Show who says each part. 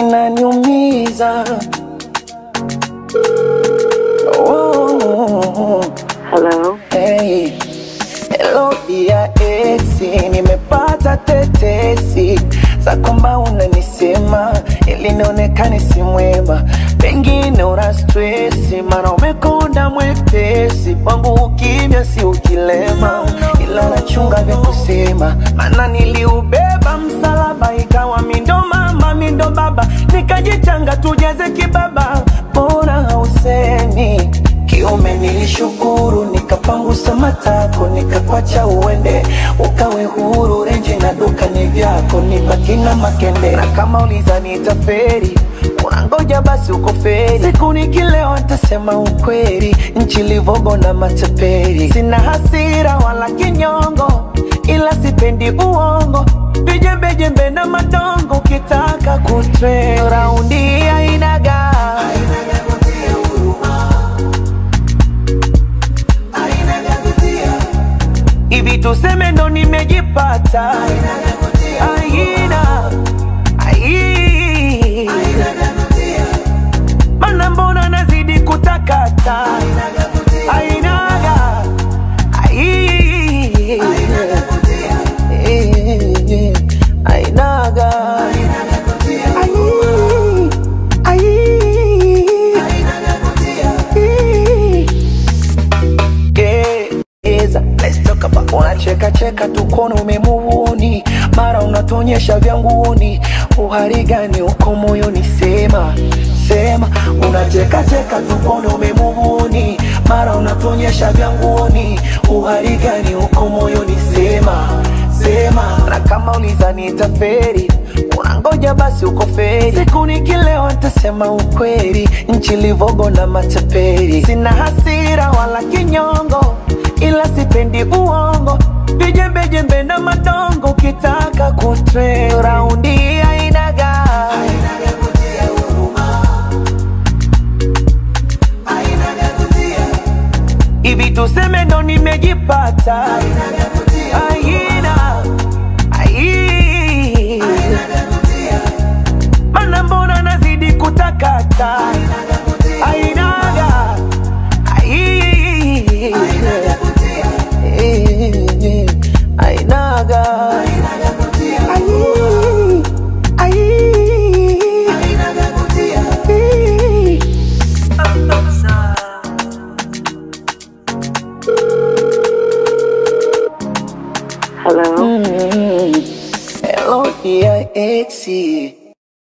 Speaker 1: inaniumiza. Oh,
Speaker 2: Hello.
Speaker 1: hey. Hello dia exi, nimepata tetesi za kwamba unanisema ili nionekane si mwema, pengine una stresi, mara umekonda mwepesi, kwangu ukimya si ukilema, ila nachunga vya kusema, maana niliubeba nikajichanga baba, bora hausemi kiume nilishukuru, nikapangusa matako, nikakwacha uende, ukawe huru. Renji na duka ni vyako, nibaki na makende. Na kama uliza nitaferi, unangoja basi uko feri. Siku nikilewa nitasema ukweli, nchi livogo na matapeli. Sina hasira wala kinyongo, ila sipendi uongo, vijembejembe na madongo. Ukitaka kutre hivi tuseme ndo nimejipata? Aina unacheka cheka tukono umemuvuni, mara unatonyesha vya nguoni, uhari gani uko moyoni? Sema sema, unacheka cheka tukono umemuvuni, mara unatonyesha vya nguoni, uhari gani uko moyoni? Sema sema, na kama uliza nitaferi unangoja basi uko feri. Siku nikilewa ntasema ukweli, nchi livogo na matapeli. Sina hasira wala kinyongo, ila sipendi uongo, vijembejembe na matongo kitaka kutre raundi ainaga hivi tuseme ndo nimejipata? Aina ai mana mbona nazidi kutakata? Ainaga
Speaker 2: Hello.
Speaker 1: Hello dear exi